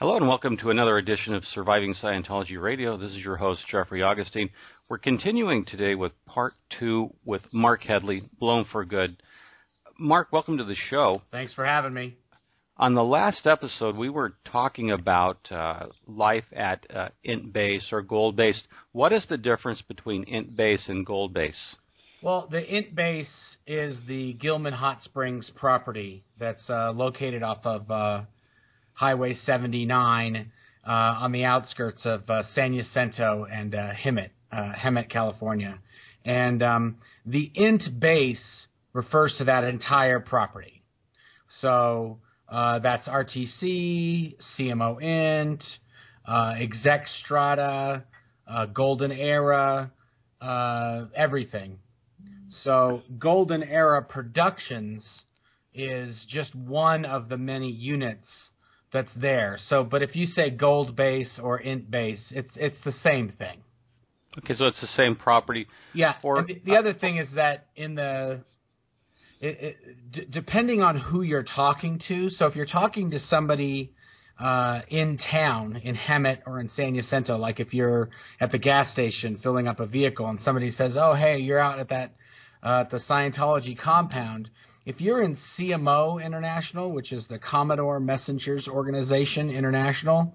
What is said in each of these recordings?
Hello and welcome to another edition of Surviving Scientology Radio. This is your host, Jeffrey Augustine. We're continuing today with part two with Mark Headley, Blown for Good. Mark, welcome to the show. Thanks for having me. On the last episode, we were talking about uh, life at uh, int base or gold base. What is the difference between int base and gold base? Well, the int base is the Gilman Hot Springs property that's uh, located off of uh, Highway 79 uh, on the outskirts of uh, San Jacinto and uh, Hemet, uh, Hemet, California. And um, the int base refers to that entire property. So uh, that's RTC, CMO int, uh, exec strata, uh, golden era, uh, everything. So golden era productions is just one of the many units that's there. So, but if you say gold base or int base, it's it's the same thing. Okay, so it's the same property. Yeah. For, the, the other thing is that in the it, it, d- depending on who you're talking to, so if you're talking to somebody uh, in town, in Hemet or in San Jacinto, like if you're at the gas station filling up a vehicle and somebody says, "Oh, hey, you're out at that uh, at the Scientology compound," if you're in CMO International, which is the Commodore Messengers Organization International,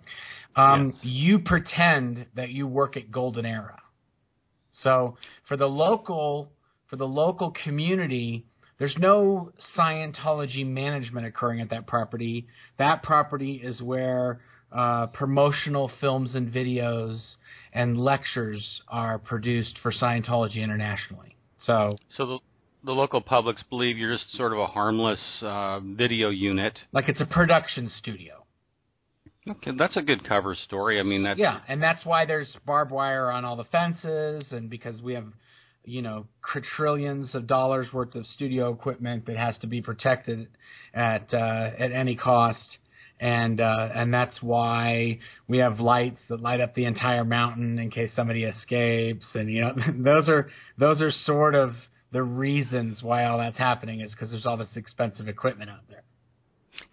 um, yes. you pretend that you work at Golden Era. So for the local for the local community, there's no Scientology management occurring at that property. That property is where uh, promotional films and videos and lectures are produced for Scientology internationally. So, so the the local publics believe you're just sort of a harmless uh, video unit. Like it's a production studio. Okay, that's a good cover story. I mean, that's yeah, and that's why there's barbed wire on all the fences, and because we have, you know, trillions of dollars worth of studio equipment that has to be protected at uh, at any cost, and uh, and that's why we have lights that light up the entire mountain in case somebody escapes, and you know, those are those are sort of the reasons why all that's happening is because there's all this expensive equipment out there.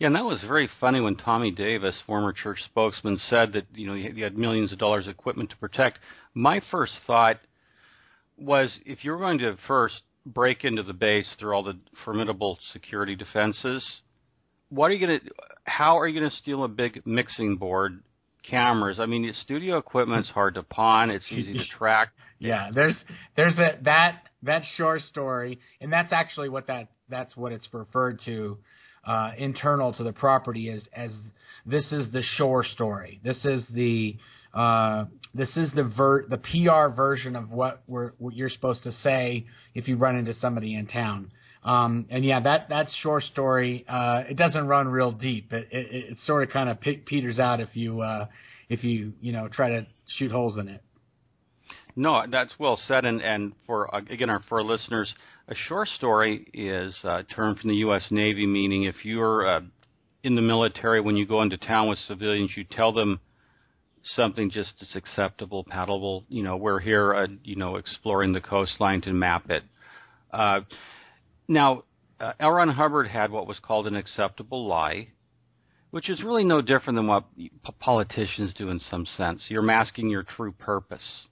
Yeah, and that was very funny when Tommy Davis, former church spokesman, said that you know you had millions of dollars of equipment to protect. My first thought was if you're going to first break into the base through all the formidable security defenses, what are you going to? How are you going to steal a big mixing board? Cameras. I mean, studio equipment's hard to pawn. It's easy to track. Yeah, there's there's a that that shore story, and that's actually what that that's what it's referred to uh, internal to the property as as this is the shore story. This is the uh, this is the ver- the PR version of what we're what you're supposed to say if you run into somebody in town. Um, and yeah, that that shore story uh, it doesn't run real deep. It it, it sort of kind of peters out if you uh, if you you know try to shoot holes in it. No, that's well said. And, and for again, our, for our listeners, a shore story is a term from the U.S. Navy, meaning if you're uh, in the military, when you go into town with civilians, you tell them something just as acceptable, paddleable. You know, we're here, uh, you know, exploring the coastline to map it. Uh, now, uh, L. Ron Hubbard had what was called an acceptable lie, which is really no different than what politicians do in some sense. You're masking your true purpose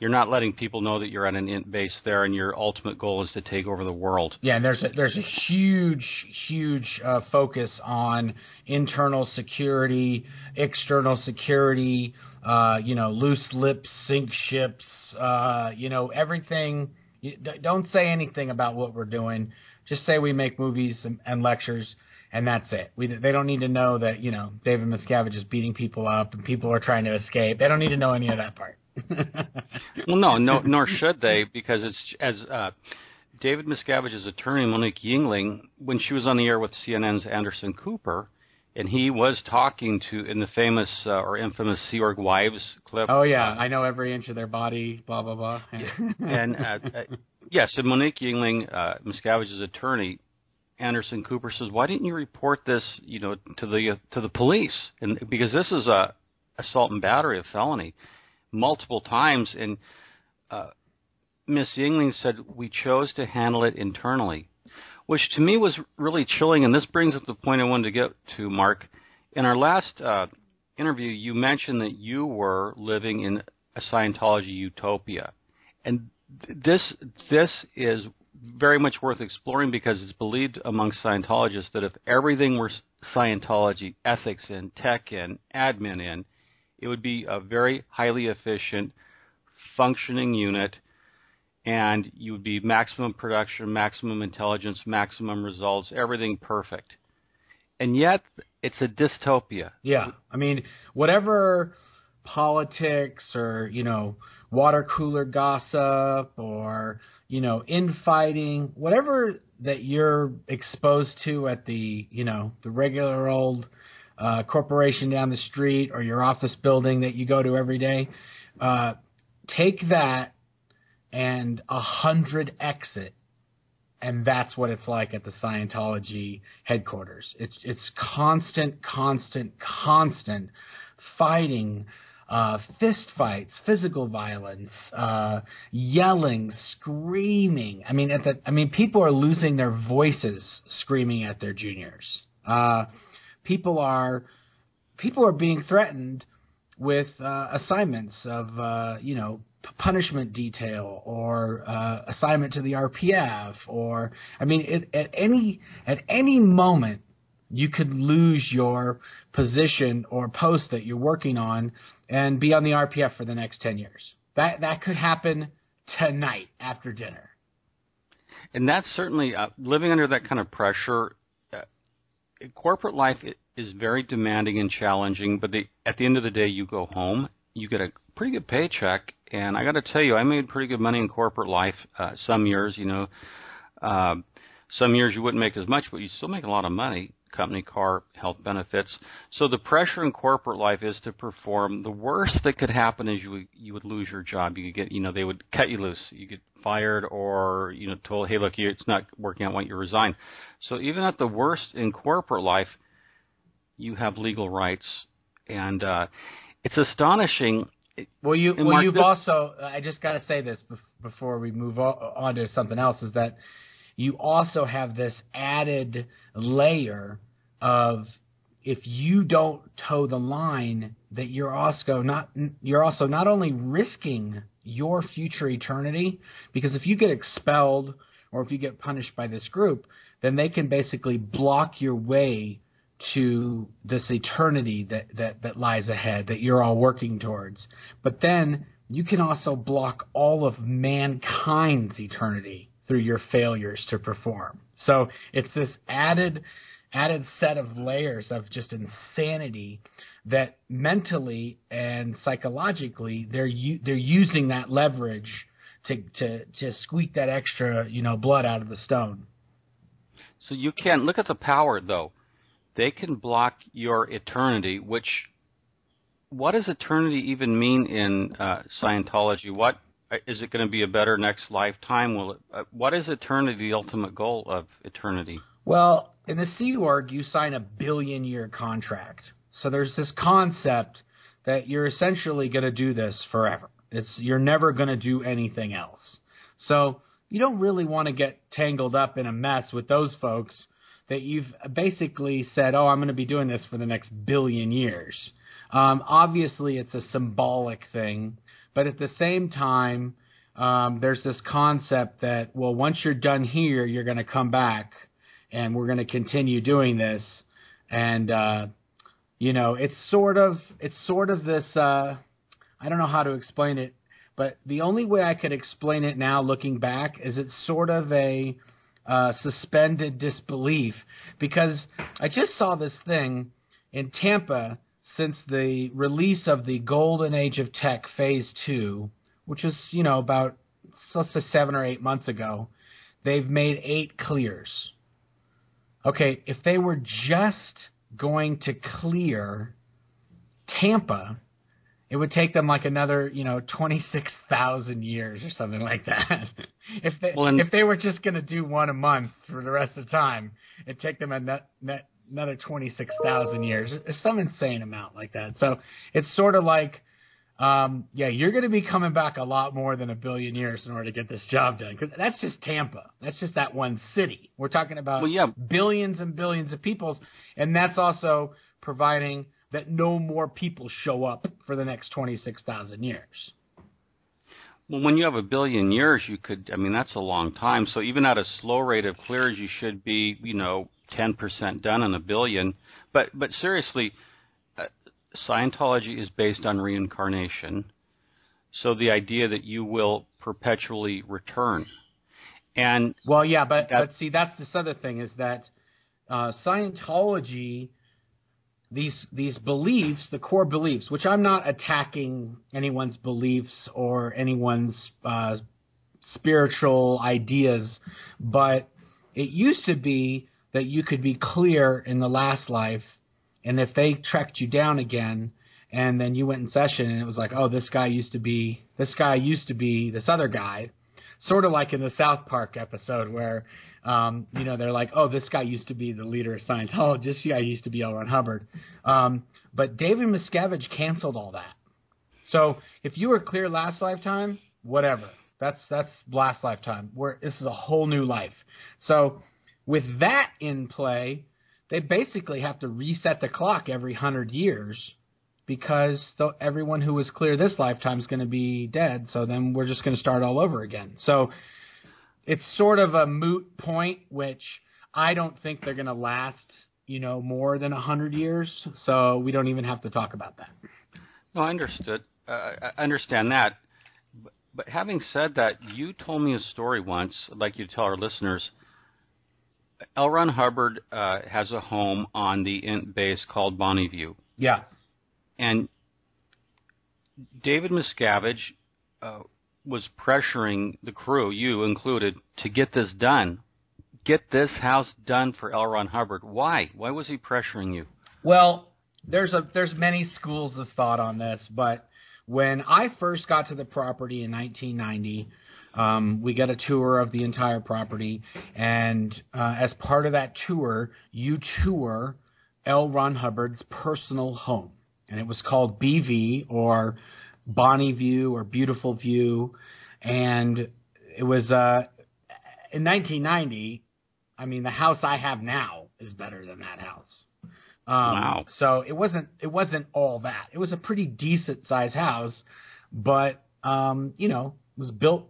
you're not letting people know that you're at an int base there, and your ultimate goal is to take over the world. Yeah, and there's a, there's a huge, huge uh, focus on internal security, external security. Uh, you know, loose lips, sink ships. Uh, you know, everything. Don't say anything about what we're doing. Just say we make movies and, and lectures and that's it. We, they don't need to know that you know David Miscavige is beating people up and people are trying to escape. They don't need to know any of that part. well, no, no, nor should they, because it's as uh, David Miscavige's attorney Monique Yingling, when she was on the air with CNN's Anderson Cooper, and he was talking to in the famous uh, or infamous Sea Org Wives clip. Oh yeah, uh, I know every inch of their body. Blah blah blah. and uh, uh, yes, and Monique Yingling, uh, Miscavige's attorney, Anderson Cooper says, "Why didn't you report this, you know, to the uh, to the police?" And because this is a assault and battery, a felony multiple times, and uh, Miss Yingling said we chose to handle it internally, which to me was really chilling. And this brings up the point I wanted to get to, Mark. In our last uh, interview, you mentioned that you were living in a Scientology utopia, and this this is very much worth exploring because it's believed among Scientologists that if everything were Scientology, ethics and tech and admin in, it would be a very highly efficient, functioning unit, and you would be maximum production, maximum intelligence, maximum results, everything perfect. And yet, it's a dystopia. Yeah, I mean, whatever politics or you know water cooler gossip or you know infighting, whatever that you're exposed to at the you know the regular old uh, corporation down the street or your office building that you go to every day, uh, take that and a hundred exit and that's what it's like at the Scientology headquarters. It's it's constant, constant, constant fighting, uh, fist fights, physical violence, uh, yelling, screaming. I mean, at the I mean, people are losing their voices screaming at their juniors. Uh, people are people are being threatened with uh, assignments of uh, you know punishment detail or uh, assignment to the RPF or I mean it, at any at any moment you could lose your position or post that you're working on and be on the RPF for the next 10 years. That that could happen tonight after dinner. And that's certainly uh, living under that kind of pressure. Corporate life is very demanding and challenging, but the, at the end of the day, you go home, you get a pretty good paycheck, and I got to tell you, I made pretty good money in corporate life. Uh, some years, you know, uh, some years you wouldn't make as much, but you still make a lot of money. Company car, health benefits. So the pressure in corporate life is to perform. The worst that could happen is you would, you would lose your job. You could get, you know, they would cut you loose. You get fired or you know told, hey, look, it's not working out. Why don't you resign? So even at the worst in corporate life, you have legal rights, and uh, it's astonishing well, you well Mark, you've this, also. I just got to say this before we move on to something else. Is that you also have this added layer of if you don't toe the line, that you're also not you're also not only risking your future eternity because if you get expelled or if you get punished by this group, then they can basically block your way to this eternity that, that, that lies ahead that you're all working towards. But then you can also block all of mankind's eternity through your failures to perform. So it's this added added set of layers of just insanity that mentally and psychologically they're u- they're using that leverage to to to squeak that extra you know blood out of the stone. So you can look at the power though they can block your eternity, which what does eternity even mean in uh, Scientology? What is it going to be a better next lifetime? Will it, uh, what is eternity? The ultimate goal of eternity? Well, in the Sea Org, you sign a billion year contract. So there's this concept that you're essentially going to do this forever. It's you're never going to do anything else. So you don't really want to get tangled up in a mess with those folks that you've basically said, "Oh, I'm going to be doing this for the next billion years." Um, obviously, it's a symbolic thing, but at the same time, um, there's this concept that, well, once you're done here, you're going to come back, and we're going to continue doing this, and uh, you know, it's sort of it's sort of this. Uh, I don't know how to explain it, but the only way I could explain it now, looking back, is it's sort of a uh, suspended disbelief because I just saw this thing in Tampa since the release of the Golden Age of Tech Phase 2, which is you know, about, let's say, seven or eight months ago. They've made eight clears. Okay, if they were just going to clear Tampa, it would take them like another, you know, twenty six thousand years or something like that. if they well, if they were just going to do one a month for the rest of the time, it'd take them a net, net, another twenty six thousand years. It's some insane amount like that. So it's sort of like, um, yeah, you're going to be coming back a lot more than a billion years in order to get this job done. Because that's just Tampa. That's just that one city. We're talking about well, yeah. billions and billions of peoples, and that's also providing that no more people show up for the next 26,000 years. Well, when you have a billion years, you could, I mean, that's a long time. So even at a slow rate of clears, you should be, you know, 10% done in a billion. But, but seriously, uh, Scientology is based on reincarnation. So the idea that you will perpetually return. And well, yeah, but, that, but see, that's this other thing is that uh, Scientology these these beliefs, the core beliefs, which I'm not attacking anyone's beliefs or anyone's uh, spiritual ideas, but it used to be that you could be clear in the last life, and if they tracked you down again, and then you went in session, and it was like, oh, this guy used to be this guy used to be this other guy, sort of like in the South Park episode where um, you know, they're like, oh, this guy used to be the leader of Scientology. This guy used to be L. Ron Hubbard. Um, but David Miscavige canceled all that. So if you were clear last lifetime, whatever. That's that's last lifetime. Where this is a whole new life. So with that in play, they basically have to reset the clock every hundred years because th- everyone who was clear this lifetime is going to be dead. So then we're just going to start all over again. So it's sort of a moot point, which I don't think they're going to last, you know, more than a hundred years. So we don't even have to talk about that. No, I understood. Uh, I understand that. But, but having said that, you told me a story once. I'd like you to tell our listeners. L. Ron Hubbard uh, has a home on the Int base called Bonnie View. Yeah. And David Miscavige uh, was pressuring the crew, you included, to get this done. Get this house done for L. Ron Hubbard. Why? Why was he pressuring you? Well, there's a there's many schools of thought on this, but when I first got to the property in 1990, um, we got a tour of the entire property, and uh, as part of that tour, you tour L. Ron Hubbard's personal home, and it was called BV or Bonnie View or Beautiful View, and it was uh, in 1990. I mean, the house I have now is better than that house. Um, wow. So it wasn't it wasn't all that. It was a pretty decent sized house, but um, you know, it was built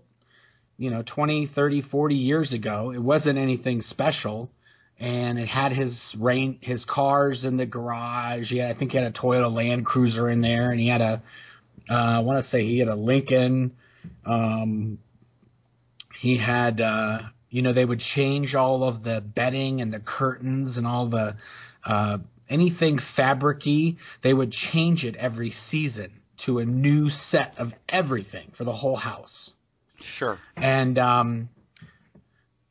you know 20, 30, 40 years ago. It wasn't anything special and it had his rain his cars in the garage. Yeah, I think he had a Toyota Land Cruiser in there and he had a uh, I want to say he had a Lincoln. Um, he had, uh, you know, they would change all of the bedding and the curtains and all the uh, anything fabricy. They would change it every season to a new set of everything for the whole house. Sure. And um,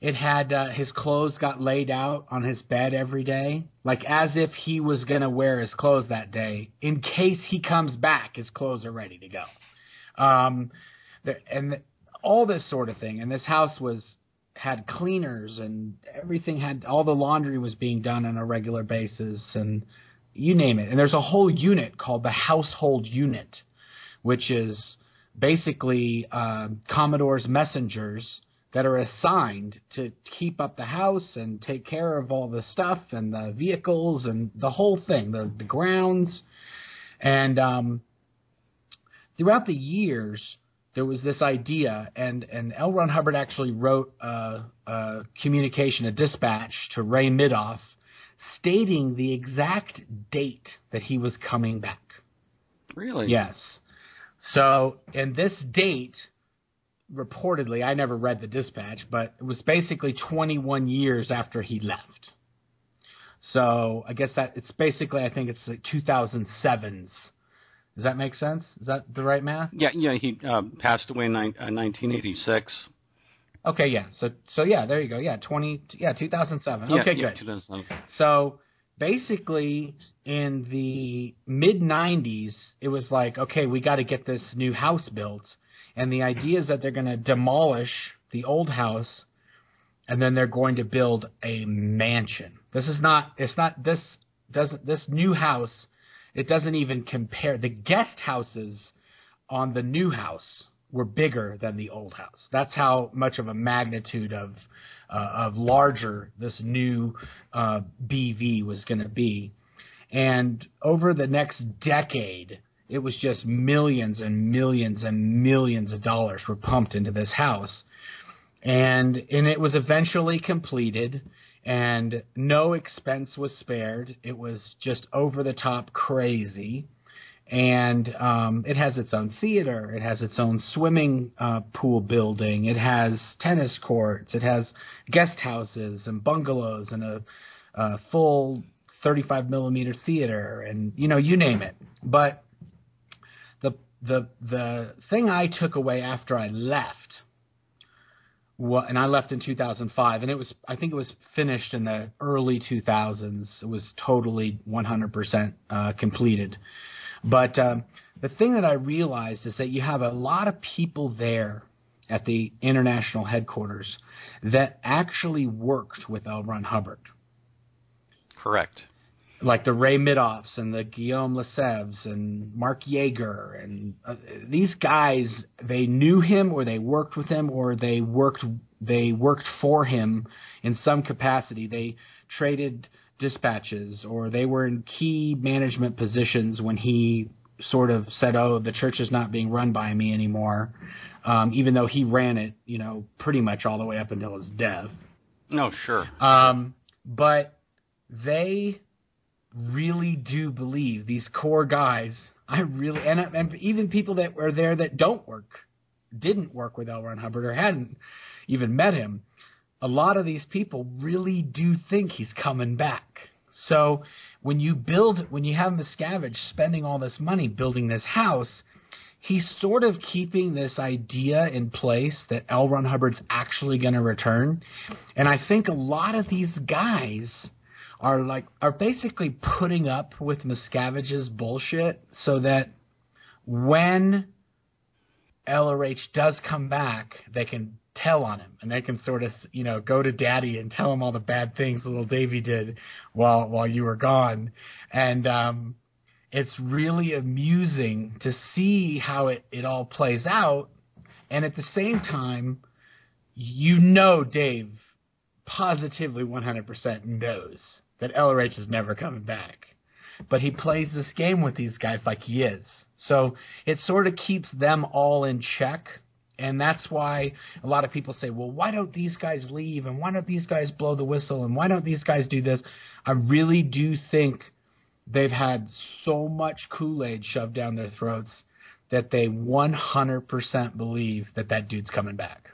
it had uh, his clothes got laid out on his bed every day, like as if he was going to wear his clothes that day in case he comes back. His clothes are ready to go, um, the, and the, all this sort of thing. And this house was had cleaners and everything had all the laundry was being done on a regular basis and you name it. And there's a whole unit called the household unit, which is basically uh, Commodore's messengers that are assigned to keep up the house and take care of all the stuff and the vehicles and the whole thing, the, the grounds. And um, throughout the years, there was this idea, and, and L. Ron Hubbard actually wrote a, a communication, a dispatch to Ray Mithoff, stating the exact date that he was coming back. Really? Yes. So, and this date reportedly, I never read the dispatch, but it was basically 21 years after he left. So I guess that it's basically, I think it's like 2007's. Does that make sense? Is that the right math? Yeah, yeah. He uh, passed away in ni- uh, 1986. Okay, yeah. So, so yeah, there you go. Yeah, 20. Yeah, 2007. Yeah, okay, yeah, good. 2007. So basically, in the mid 90s, it was like, okay, we got to get this new house built and the idea is that they're going to demolish the old house and then they're going to build a mansion. This is not it's not this doesn't this new house it doesn't even compare the guest houses on the new house were bigger than the old house. That's how much of a magnitude of of larger this new uh, BV was going to be. And over the next decade, it was just millions and millions and millions of dollars were pumped into this house. And and it was eventually completed and no expense was spared. It was just over the top crazy. And um, it has its own theater. It has its own swimming uh, pool building. It has tennis courts. It has guest houses and bungalows and a, a full 35 millimeter theater and you know you name it. But the the the thing I took away after I left and I left in 2005, and it was I think it was finished in the early 2000s. It was totally 100% uh, completed. But um, the thing that I realized is that you have a lot of people there at the international headquarters that actually worked with L. Ron Hubbard. Correct like the Ray Mithoffs and the Guillaume Lesevres and Marc Yager and uh, these guys they knew him or they worked with him or they worked they worked for him in some capacity they traded dispatches or they were in key management positions when he sort of said oh the church is not being run by me anymore um, even though he ran it you know pretty much all the way up until his death no sure um, but they really do believe these core guys. I really and, and even people that were there that don't work, didn't work with L. Ron Hubbard or hadn't even met him. A lot of these people really do think he's coming back. So when you build, when you have Miscavige spending all this money building this house, he's sort of keeping this idea in place that L. Ron Hubbard's actually going to return. And I think a lot of these guys are like are basically putting up with Miscavige's bullshit so that when LRH does come back, they can tell on him and they can sort of you know go to daddy and tell him all the bad things little Davy did while while you were gone and um it's really amusing to see how it it all plays out and at the same time you know Dave positively 100% knows that LRH is never coming back. But he plays this game with these guys like he is. So it sort of keeps them all in check. And that's why a lot of people say, well, why don't these guys leave? And why don't these guys blow the whistle? And why don't these guys do this? I really do think they've had so much Kool Aid shoved down their throats that they 100% believe that that dude's coming back.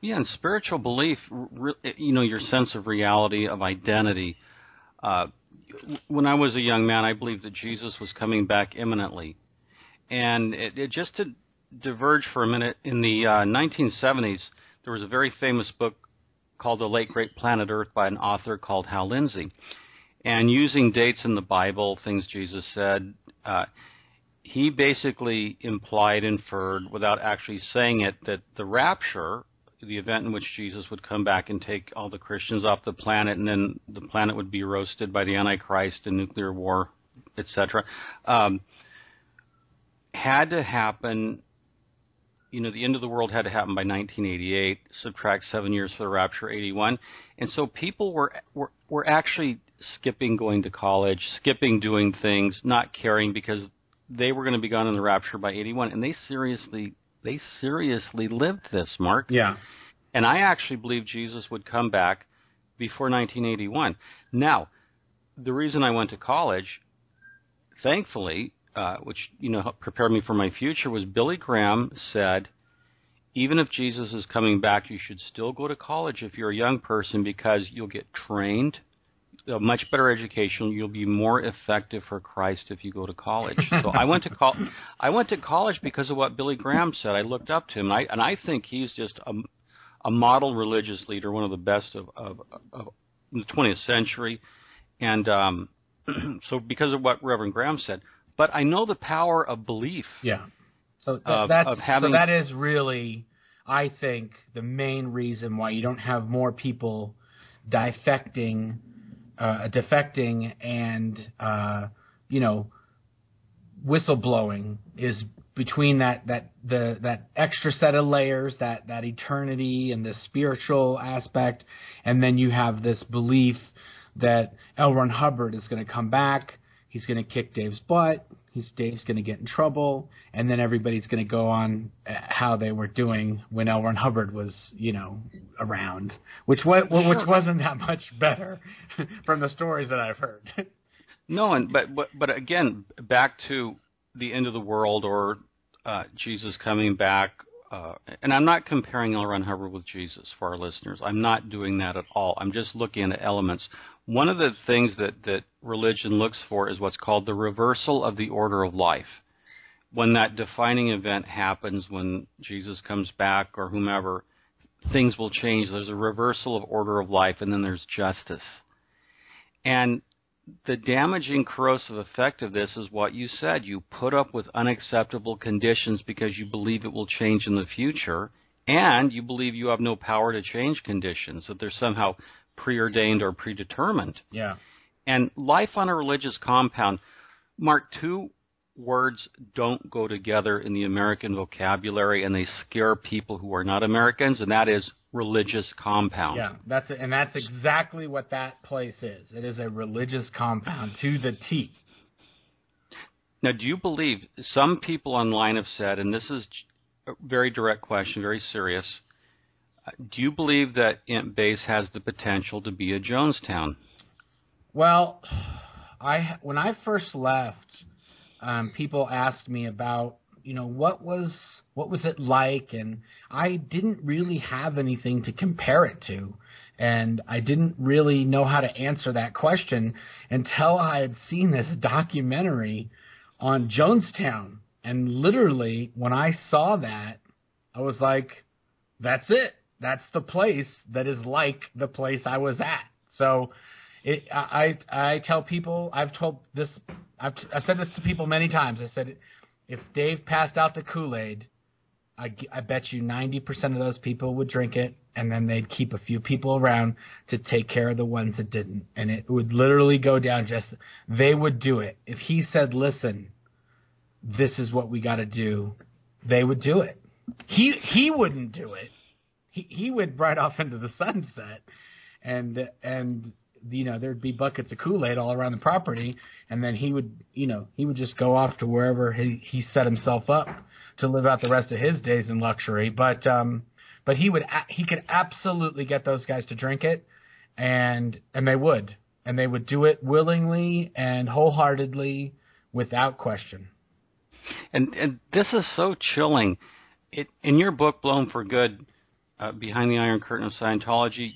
Yeah, and spiritual belief, you know, your sense of reality, of identity, uh, when I was a young man, I believed that Jesus was coming back imminently. And it, it, just to diverge for a minute, in the uh, 1970s, there was a very famous book called The Late Great Planet Earth by an author called Hal Lindsey. And using dates in the Bible, things Jesus said, uh, he basically implied, inferred, without actually saying it, that the rapture the event in which Jesus would come back and take all the Christians off the planet, and then the planet would be roasted by the Antichrist and nuclear war, etc. Um, had to happen. You know, the end of the world had to happen by 1988. Subtract seven years for the rapture, 81, and so people were were were actually skipping going to college, skipping doing things, not caring because they were going to be gone in the rapture by 81, and they seriously they seriously lived this, Mark. Yeah. And I actually believe Jesus would come back before 1981. Now, the reason I went to college, thankfully, uh, which you know prepared me for my future, was Billy Graham said, even if Jesus is coming back, you should still go to college if you're a young person because you'll get trained a much better education. You'll be more effective for Christ if you go to college. so I went to col- I went to college because of what Billy Graham said. I looked up to him, and I, and I think he's just a, a model religious leader, one of the best of, of, of the 20th century. And um, so because of what Reverend Graham said, but I know the power of belief. Yeah. So th- of, that's of having, so that is really, I think, the main reason why you don't have more people defecting uh, defecting and uh, you know whistleblowing is between that that the that extra set of layers that that eternity and the spiritual aspect and then you have this belief that L. Ron Hubbard is going to come back he's going to kick Dave's butt. He's Dave's going to get in trouble, and then everybody's going to go on uh, how they were doing when L. Ron Hubbard was, you know, around, which what which wasn't that much better from the stories that I've heard. no, and but but but again, back to the end of the world or uh, Jesus coming back. Uh, and I'm not comparing L. Ron Hubbard with Jesus for our listeners. I'm not doing that at all. I'm just looking at elements. One of the things that, that religion looks for is what's called the reversal of the order of life. When that defining event happens, when Jesus comes back or whomever, things will change. There's a reversal of order of life, and then there's justice. And the damaging corrosive effect of this is what you said. You put up with unacceptable conditions because you believe it will change in the future, and you believe you have no power to change conditions, that they're somehow preordained or predetermined. Yeah. And life on a religious compound, Mark, two words don't go together in the American vocabulary, and they scare people who are not Americans, and that is religious compound. Yeah, that's it, and that's exactly what that place is. It is a religious compound to the T. Now, do you believe some people online have said, and this is a very direct question, very serious. Do you believe that Int Base has the potential to be a Jonestown? Well, I when I first left, um, people asked me about you know what was what was it like? And I didn't really have anything to compare it to. And I didn't really know how to answer that question until I had seen this documentary on Jonestown. And literally when I saw that I was like that's it that's the place that is like the place I was at so it, I I tell people I've told this I've, I've said this to people many times I said if Dave passed out the Kool Aid, I, I bet you 90% of those people would drink it, and then they'd keep a few people around to take care of the ones that didn't. And it would literally go down just, they would do it. If he said, listen, this is what we got to do, they would do it. He, he wouldn't do it. He, he would ride off into the sunset and, and you know there'd be buckets of Kool-Aid all around the property, and then he would you know he would just go off to wherever he he set himself up to live out the rest of his days in luxury. But um, but he would he could absolutely get those guys to drink it, and and they would, and they would do it willingly and wholeheartedly without question. And and this is so chilling. It in your book Blown for Good, uh, behind the Iron Curtain of Scientology,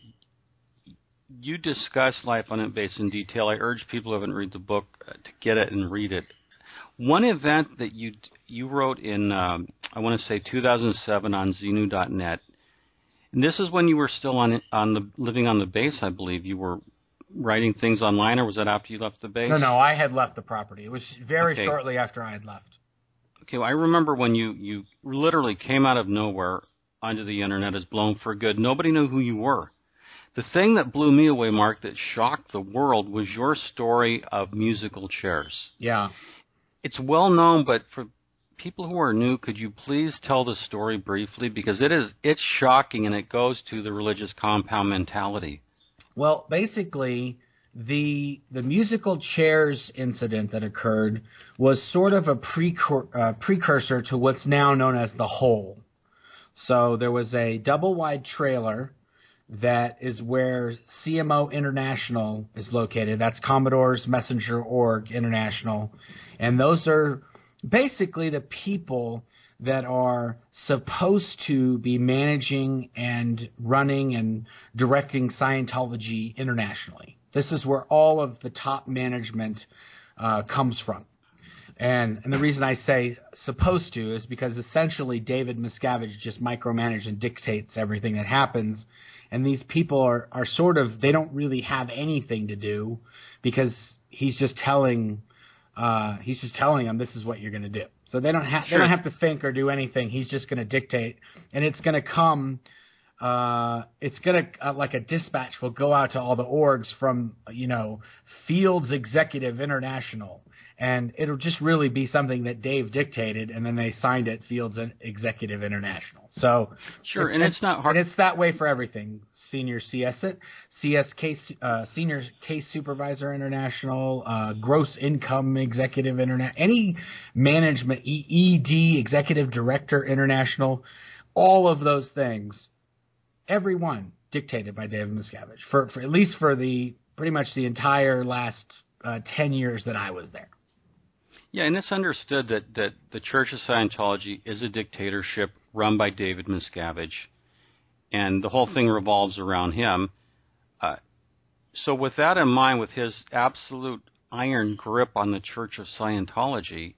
you discuss life on Int Base in detail. I urge people who haven't read the book uh, to get it and read it. One event that you you wrote in um, I want to say 2007 on Xenu.net, and this is when you were still on on the living on the base, I believe. You were writing things online, or was that after you left the base? No, no, I had left the property. It was very okay. shortly after I had left. Okay, well, I remember when you you literally came out of nowhere onto the internet is blown for good. Nobody knew who you were. The thing that blew me away, Mark, that shocked the world was your story of musical chairs. Yeah. It's well known, but for people who are new, could you please tell the story briefly because it is it's shocking and it goes to the religious compound mentality. Well, basically, the the musical chairs incident that occurred was sort of a precur- uh, precursor to what's now known as the hole. So there was a double wide trailer that is where CMO International is located. That's Commodore's Messenger Org International. And those are basically the people that are supposed to be managing and running and directing Scientology internationally. This is where all of the top management uh, comes from. And, and the reason I say supposed to is because essentially David Miscavige just micromanages and dictates everything that happens and these people are are sort of they don't really have anything to do because he's just telling uh, he's just telling them this is what you're going to do. So they don't have sure. they don't have to think or do anything. He's just going to dictate, and it's going to come. Uh, it's going to uh, like a dispatch will go out to all the orgs from you know Fields Executive International, and it'll just really be something that Dave dictated, and then they signed it Fields Executive International. So sure, it's, and it's, not hard. And it's that way for everything. Senior CS it, CSK uh, Senior Case Supervisor International, uh, Gross Income Executive International, any management ED Executive Director International, all of those things, every one dictated by David Miscavige for, for at least for the pretty much the entire last uh, ten years that I was there. Yeah, and it's understood that, that the Church of Scientology is a dictatorship run by David Miscavige, and the whole thing revolves around him. Uh, so, with that in mind, with his absolute iron grip on the Church of Scientology,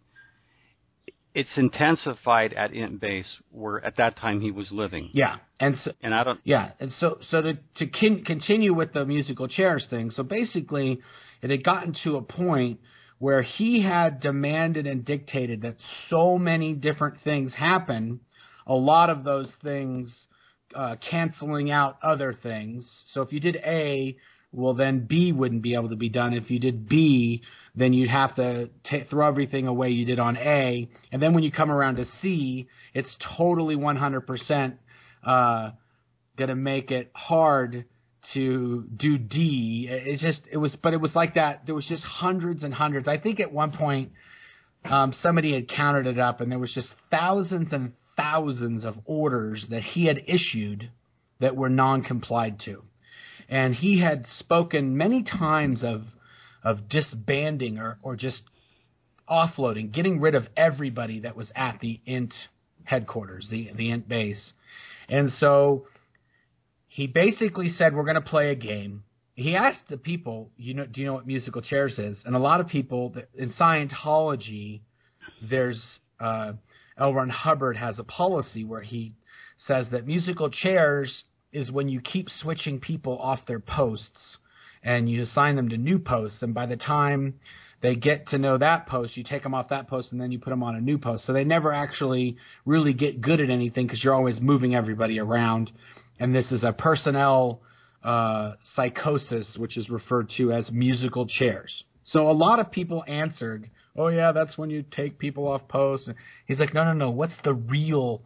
it's intensified at Int Base, where at that time he was living. Yeah, and so, and I don't. Yeah, and so so to to continue with the musical chairs thing. So basically, it had gotten to a point where he had demanded and dictated that so many different things happen, a lot of those things uh, canceling out other things. So if you did A, well then B wouldn't be able to be done. If you did B, then you'd have to t- throw everything away you did on A, and then when you come around to C, it's totally 100% uh, going to make it hard to do D. It's just it was, but it was like that. There was just hundreds and hundreds. I think at one point um, somebody had counted it up, and there was just thousands and thousands of orders that he had issued that were non-complied to, and he had spoken many times of of disbanding or or just offloading, getting rid of everybody that was at the int headquarters, the the int base, and so he basically said we're going to play a game. He asked the people, you know, do you know what musical chairs is? And a lot of people in Scientology, there's uh, L. Hubbard has a policy where he says that musical chairs is when you keep switching people off their posts and you assign them to new posts, and by the time they get to know that post, you take them off that post and then you put them on a new post. So they never actually really get good at anything because you're always moving everybody around and this is a personnel uh, psychosis, which is referred to as musical chairs. So a lot of people answered, "Oh yeah, that's when you take people off post." He's like, "No, no, no. What's the real?"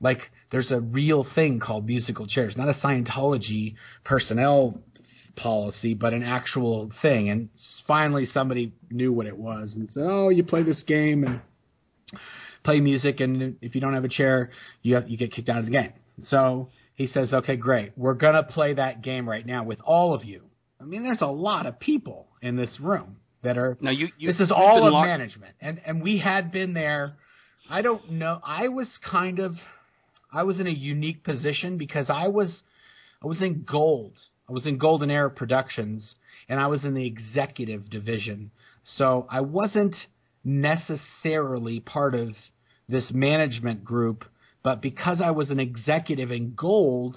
Like, there's a real thing called musical chairs, not a Scientology personnel policy, but an actual thing. And finally, somebody knew what it was and said, "Oh, you play this game and play music, and if you don't have a chair, you have, you get kicked out of the game." So he says, okay, great. We're going to play that game right now with all of you. I mean, there's a lot of people in this room that are. Now you, you this is all of management, and and we had been there. I don't know. I was kind of, I was in a unique position because I was, I was in gold. I was in Golden Era Productions, and I was in the executive division. So I wasn't necessarily part of this management group but because I was an executive in gold,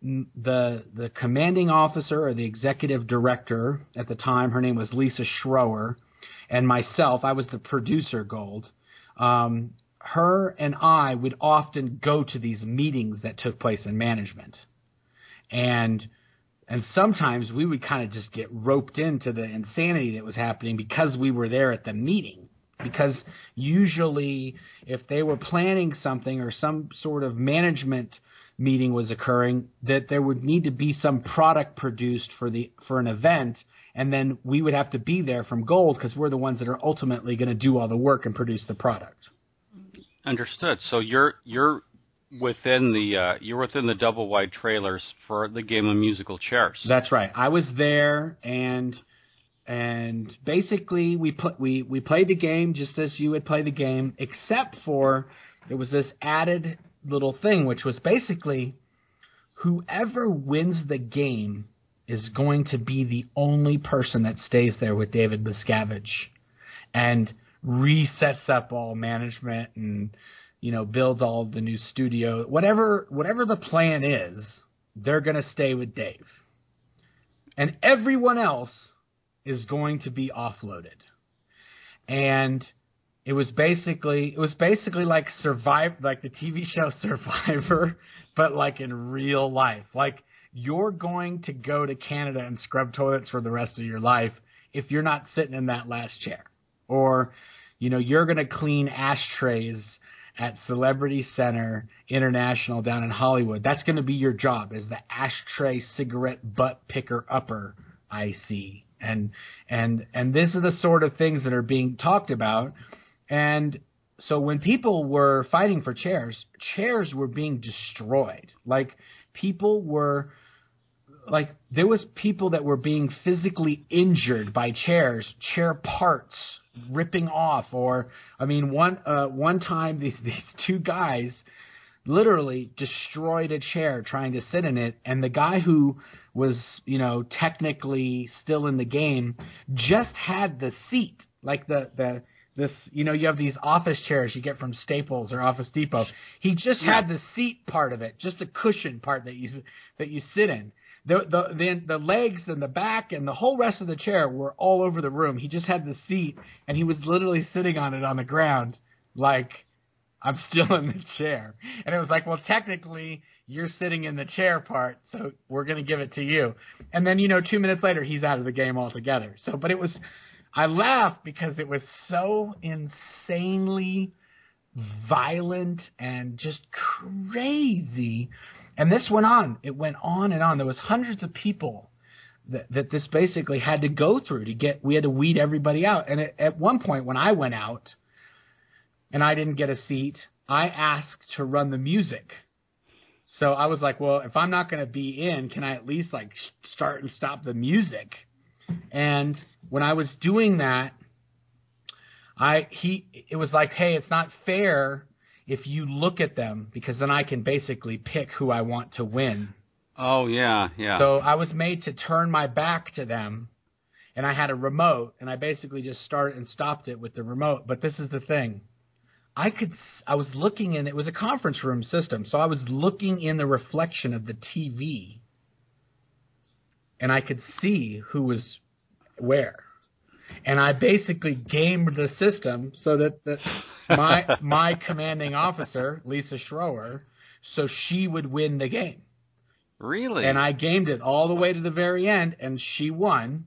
the the commanding officer or the executive director at the time, her name was Lisa Schroer, and myself, I was the producer gold. Um, her and I would often go to these meetings that took place in management, and and sometimes we would kind of just get roped into the insanity that was happening because we were there at the meeting because usually if they were planning something or some sort of management meeting was occurring that there would need to be some product produced for the for an event and then we would have to be there from gold because we're the ones that are ultimately going to do all the work and produce the product. Understood. So you're you're within the uh, you're within the double wide trailers for the game of musical chairs. That's right. I was there and and basically we put we we played the game just as you would play the game, except for there was this added little thing, which was basically whoever wins the game is going to be the only person that stays there with David Miscavige and resets up all management and you know builds all the new studio. Whatever whatever the plan is they're going to stay with Dave. And everyone else is going to be offloaded. And it was basically it was basically like survive like the TV show Survivor, but like in real life. Like you're going to go to Canada and scrub toilets for the rest of your life if you're not sitting in that last chair. or you know you're going to clean ashtrays at Celebrity Center International down in Hollywood. That's going to be your job as the ashtray cigarette butt picker upper. I see. And and and this is the sort of things that are being talked about. And so when people were fighting for chairs, chairs were being destroyed. Like people were like there was people that were being physically injured by chairs, chair parts ripping off or I mean one uh one time these these two guys literally destroyed a chair trying to sit in it and the guy who was, you know, technically still in the game just had the seat, like the the this you know you have these office chairs you get from Staples or Office Depot. He just yeah. had the seat part of it, just the cushion part that you that you sit in. The the the the legs and the back and the whole rest of the chair were all over the room. He just had the seat and he was literally sitting on it on the ground like I'm still in the chair. And it was like, well, technically, you're sitting in the chair part, so we're going to give it to you. And then, you know, two minutes later, he's out of the game altogether. So, but it was, I laughed because it was so insanely violent and just crazy. And this went on. It went on and on. There was hundreds of people that, that this basically had to go through to get. We had to weed everybody out. And at, at one point, when I went out, and I didn't get a seat, I asked to run the music. So I was like, well, if I'm not going to be in, can I at least like start and stop the music? And when I was doing that, I he it was like, hey, it's not fair if you look at them because then I can basically pick who I want to win. Oh yeah, yeah. So I was made to turn my back to them and I had a remote and I basically just started and stopped it with the remote. But this is the thing. I could I was looking in it was a conference room system, so I was looking in the reflection of the TV and I could see who was where. And I basically gamed the system so that, that my my commanding officer, Lisa Schroer, so she would win the game. Really? And I gamed it all the way to the very end and she won.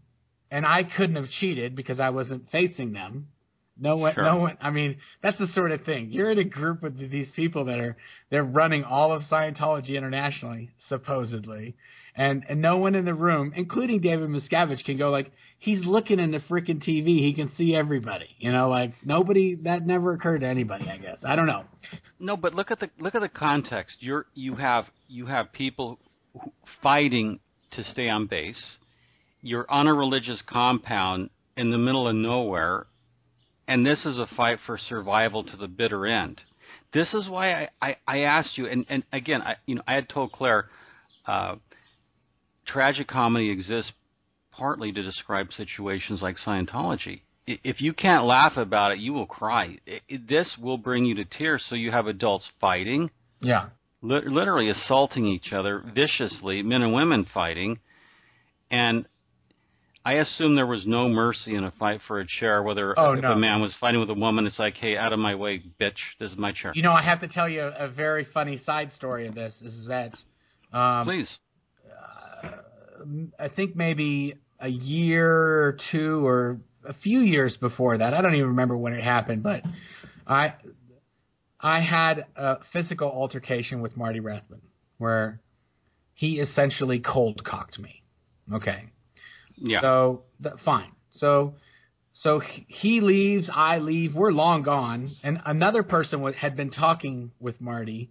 And I couldn't have cheated because I wasn't facing them. No one, sure. no one. I mean, that's the sort of thing. You're in a group with these people that are they're running all of Scientology internationally, supposedly, and and no one in the room, including David Miscavige, can go like he's looking in the freaking TV. He can see everybody. You know, like nobody. That never occurred to anybody. I guess I don't know. No, but look at the look at the context. You're you have you have people fighting to stay on base. You're on a religious compound in the middle of nowhere and this is a fight for survival to the bitter end. This is why I, I, I asked you, and, and again, I, you know, I had told Claire, uh, tragic comedy exists partly to describe situations like Scientology. If you can't laugh about it, you will cry. It, it, this will bring you to tears. So you have adults fighting, yeah, li- literally assaulting each other viciously, men and women fighting, and I assume there was no mercy in a fight for a chair. Whether oh, if no. a man was fighting with a woman, it's like, hey, out of my way, bitch. This is my chair. You know, I have to tell you a, very funny side story of this. Is that um, please? Uh, I think maybe a year or two or a few years before that. I don't even remember when it happened, but I I had a physical altercation with Marty Rathbun where he essentially cold cocked me. Okay. Yeah. So th- fine. So so he leaves, I leave, we're long gone, and another person had been talking with Marty,